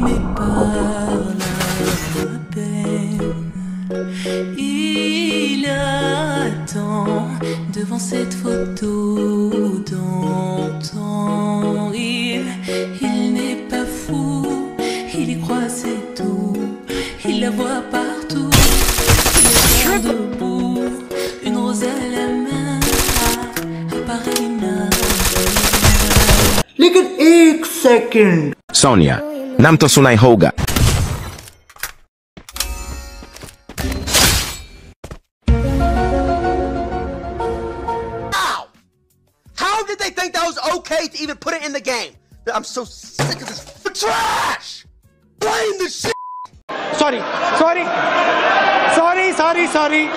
la. Il attend devant cette photo d'antan. Il, il n'est pas fou, il y croit, c'est tout. Il la voit partout, il est debout, une rose à la main, apparaît une Look at Sonia. Nam to sunai hoga. How did they think that was okay to even put it in the game? I'm so sick of this trash! Blame the shit! Sorry, sorry, sorry, sorry, sorry.